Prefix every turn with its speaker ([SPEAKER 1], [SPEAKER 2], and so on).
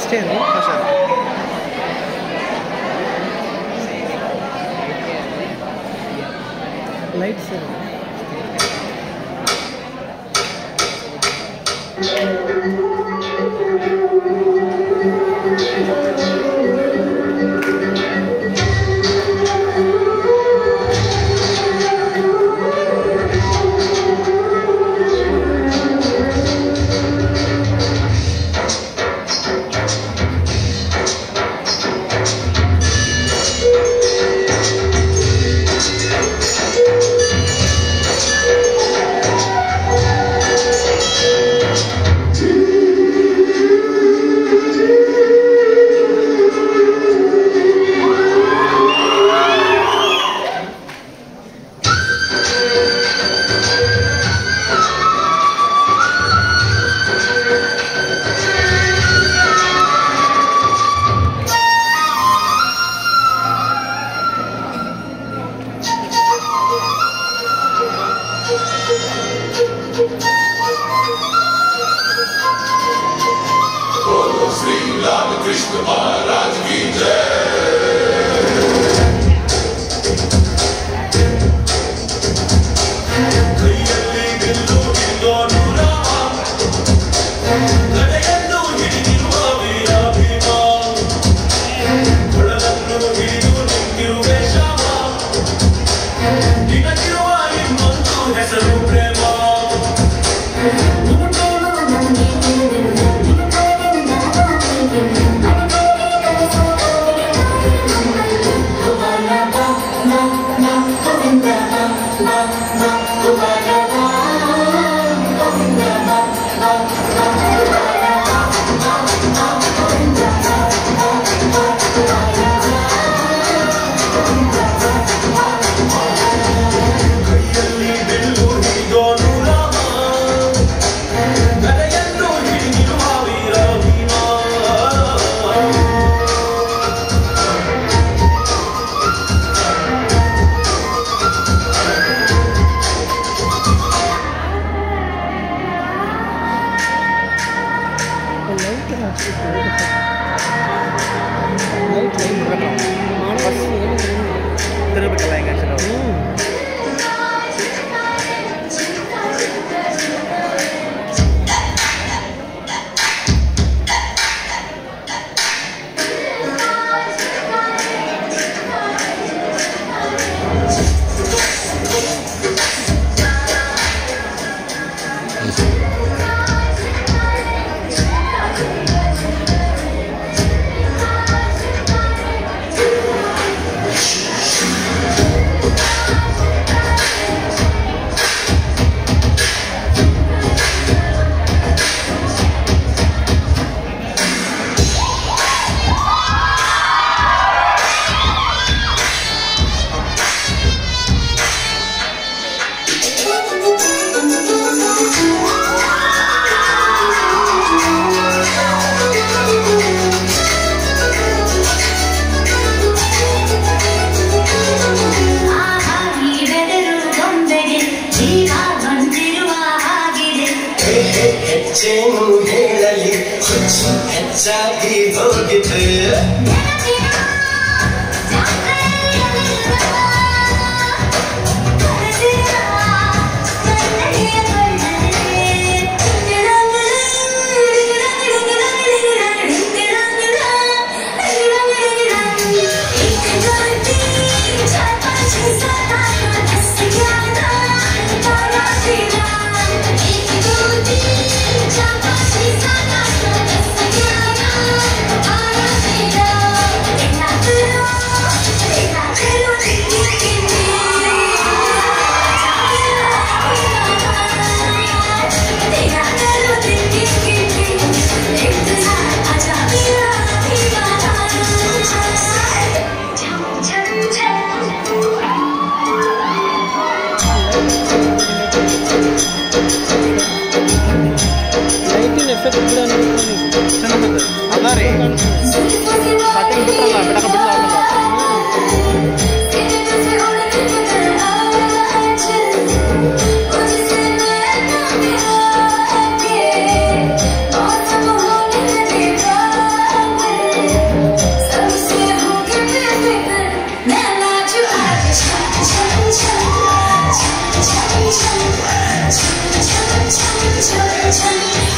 [SPEAKER 1] First year lights
[SPEAKER 2] Krishna Maharaj Ki Jai.
[SPEAKER 3] 제 무대가 이 헛짓 자기 보기 들.
[SPEAKER 2] ಅದ ರೀ
[SPEAKER 4] starting
[SPEAKER 2] ಬಿಟ್ರಲ್ಲ ಬಿಡಕ ಬಿಡಲ್ಲ
[SPEAKER 4] Tell me, tell me, tell me, tell me, tell me.